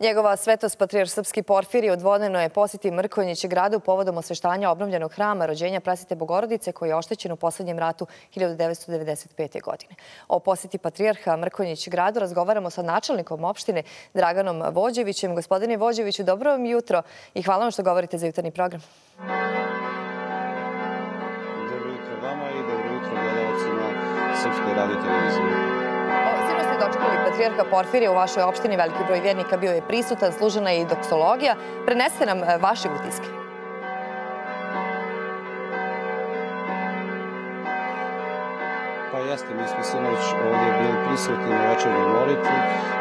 Njegova svetost patrijar Srpski Porfiri odvodeno je posjeti Mrkonjić gradu povodom osveštanja obnovljenog hrama rođenja Presvete Bogorodice koji je oštećen u poslednjem ratu 1995. godine. O posjeti patrijarha Mrkonjić gradu razgovaramo sa načelnikom opštine Draganom Vođevićem. Gospodine Vođeviću, dobro vam jutro i hvala vam što govorite za jutarnji program. Dobro jutro vama i dobro jutro gledalcima Srpskoj radio televizije dočekali patrijarha Porfirija u vašoj opštini. Veliki broj vjernika bio je prisutan, služena je i doksologija. Prenesite nam e, vaše utiske. Pa jeste, mi smo sinoć ovdje bili prisutni na večernju molitvu.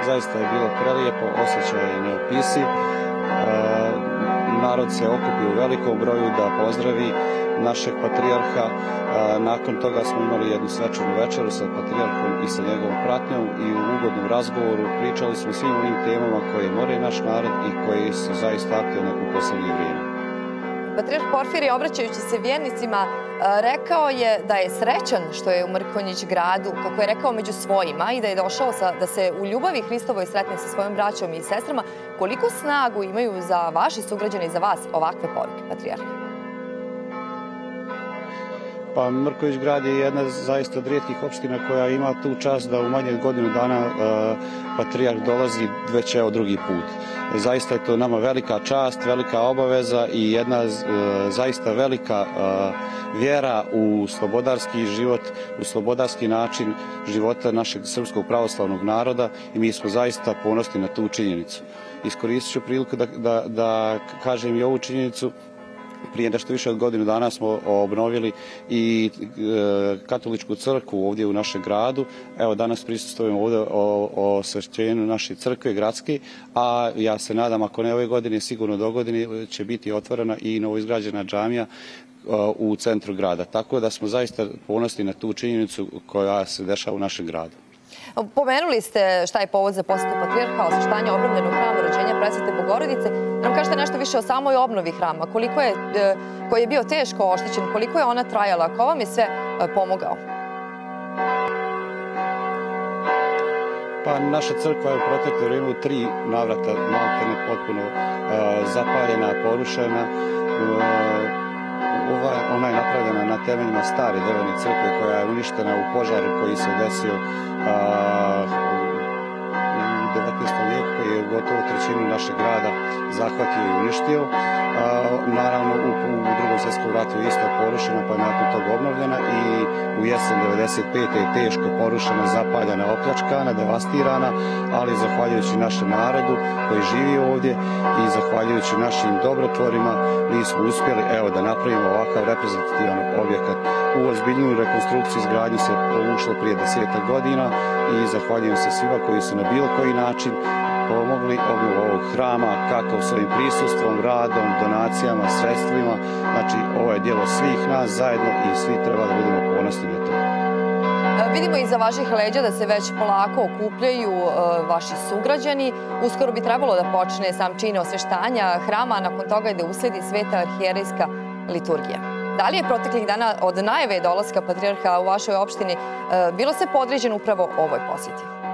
Zaista je bilo prelijepo, osjećaj je neopisi. E, narod se okupi u velikom broju da pozdravi našeg patrijarha. Nakon toga smo imali jednu svečanu večeru sa patrijarhom i sa njegovom pratnjom i u ugodnom razgovoru pričali smo svim onim temama koje more naš narod i koji su zaista aktivne u poslednje vrijeme. Patrijarh Porfirije, obraćajući se vjernicima, rekao je da je srećan što je u Mrkonjić gradu, kako je rekao među svojima i da je došao da se u ljubavi Hristovoj sretne sa svojom braćom i sestrama. Koliko snagu imaju za vaše sugrađane i za vas ovakve poruke, Patrijarhe? Pa Mrković grad je jedna zaista od rijetkih opština koja ima tu čast da u manje godinu dana uh, patrijarh dolazi već evo drugi put. Zaista je to nama velika čast, velika obaveza i jedna uh, zaista velika uh, vjera u slobodarski život, u slobodarski način života našeg srpskog pravoslavnog naroda i mi smo zaista ponosni na tu činjenicu. Iskoristit ću priliku da, da, da kažem i ovu činjenicu prije nešto više od godinu dana smo obnovili i e, katoličku crkvu ovdje u našem gradu. Evo danas prisustujemo ovdje o, o svešćenju naše crkve gradske, a ja se nadam ako ne ove godine, sigurno do godine će biti otvorena i novoizgrađena džamija e, u centru grada. Tako da smo zaista ponosni na tu činjenicu koja se dešava u našem gradu. Pomenuli ste šta je povod za posjetu patrijarha, osveštanje obnovljenog hrama rođenja presvete Bogorodice. Nam kažete nešto više o samoj obnovi hrama, koliko je, e, koji je bio teško oštećen, koliko je ona trajala, ko vam je sve e, pomogao? Pa naša crkva je u protekle vrijeme u tri navrata maltene potpuno uh, zapaljena, porušena. Ova, ona je napravljena na temeljima stare drvene crkve koja je uništena u požaru koji se desio a, u 19. lijeku koji je gotovo trećinu našeg grada zahvatio i uništio. Naravno u, u drugom svjetskom ratu je isto porušena pa je nakon toga obnovljena i u jesen 95. je teško porušena, zapaljena, opljačkana, devastirana, ali zahvaljujući našem narodu koji živi ovdje i zahvaljujući našim dobrotvorima mi smo uspjeli evo da napravimo ovakav reprezentativan objekat. U ozbiljnu rekonstrukciju izgradnju se ušlo prije deseta godina i zahvaljujem se svima koji su na bilo koji način pomogli obnovu ovog hrama, kako svojim prisustvom, radom, donacijama, sredstvima. Znači, ovo je dijelo svih nas zajedno i svi treba da budemo ponosni na to. E, vidimo iza vaših leđa da se već polako okupljaju e, vaši sugrađani. Uskoro bi trebalo da počne sam čine osveštanja hrama, a nakon toga je da usledi sveta arhijerejska liturgija. Da li je proteklih dana od najave dolaska patrijarha u vašoj opštini e, bilo se podređeno upravo ovoj posjeti?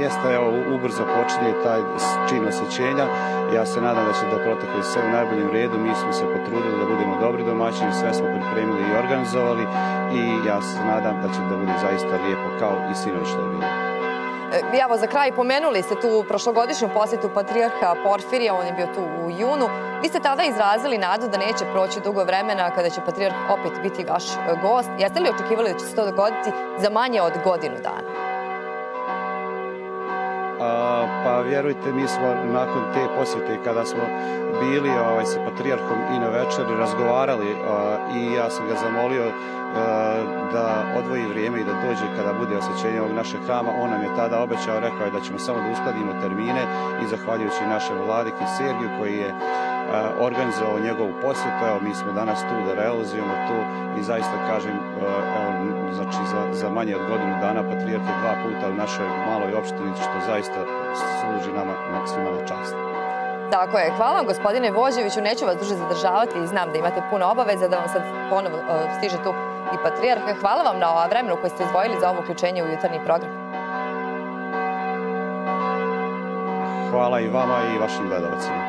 Jeste, evo, ubrzo počinje taj čin osjećenja. Ja se nadam da će da protekli sve u najboljem redu. Mi smo se potrudili da budemo dobri domaćini, sve smo pripremili i organizovali i ja se nadam da će da bude zaista lijepo kao i sinoć što je bilo. E, evo, za kraj pomenuli ste tu prošlogodišnju posjetu Patrijarha Porfirija, on je bio tu u junu. Vi ste tada izrazili nadu da neće proći dugo vremena kada će Patrijarh opet biti vaš gost. Jeste li očekivali da će se to dogoditi za manje od godinu dana? Pa vjerujte, mi smo nakon te posjete kada smo bili ovaj, sa patrijarhom i na večeri razgovarali a, i ja sam ga zamolio a, da odvoji vrijeme i da dođe kada bude osjećenje ovog našeg hrama. On nam je tada obećao, rekao je da ćemo samo da uskladimo termine i zahvaljujući našem vladiki Sergiju koji je organizovao njegovu posjetu. Evo, mi smo danas tu da realizujemo to i zaista kažem, evo, znači za, za manje od godinu dana Patrijarh je dva puta u našoj maloj opštini, što zaista služi nama na, svima na čast. Tako je. Hvala vam, gospodine Voževiću. Neću vas duže zadržavati i znam da imate puno obaveza, da vam sad ponovo stiže tu i Patrijarha. Hvala vam na vremenu koje ste izdvojili za ovo uključenje u jutarnji program. Hvala i vama i vašim gledalcima.